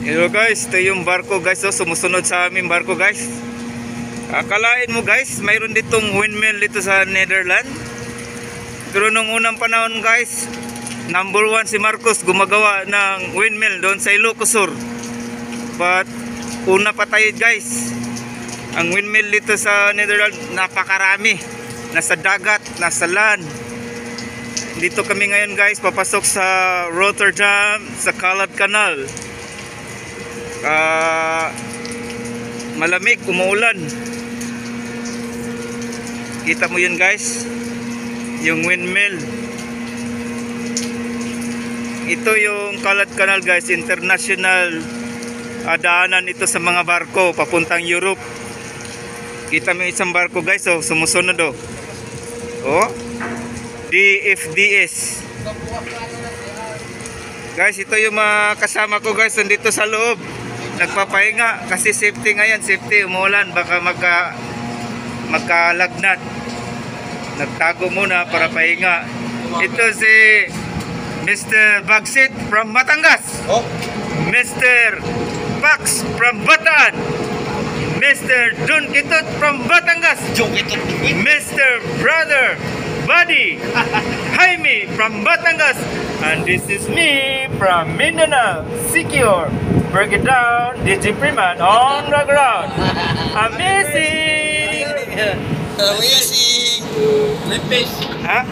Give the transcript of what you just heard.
Hello guys, ito yung barko guys, oh, sumusunod sa aming barko guys. Akalain mo guys, mayroon ditong windmill dito sa Netherlands. Pero nung unang panahon guys, number one si Marcos gumagawa ng windmill doon sa Ilocosur. But una pa guys, ang windmill dito sa Netherlands napakarami. Nasa dagat, nasa land. Dito kami ngayon guys, papasok sa Rotterdam, sa Kalad Canal. Ah, malamig, umuulan. Kita mo yun guys, yung windmill. Ito yung Kalad Canal guys, international ah, daanan ito sa mga barko papuntang Europe. Kita mo isang barko guys, oh, sumusunod oh. Oh, DFDS. Guys, ito yung mga kasama ko guys, nandito sa loob. Nagpapahinga kasi safety ngayon, safety, umulan, baka magka magkalagnat. Nagtago muna para pahinga. Ito si Mr. Bagsit from Batangas. Oh, Mr. Pax from Bataan. Mr. Dun Kitut from Batangas. Mr. Brother Buddy Jaime from Batangas and this is me from Mindanao Secure break it down DJ Freeman on the ground amazing Amazing. May fish. ha?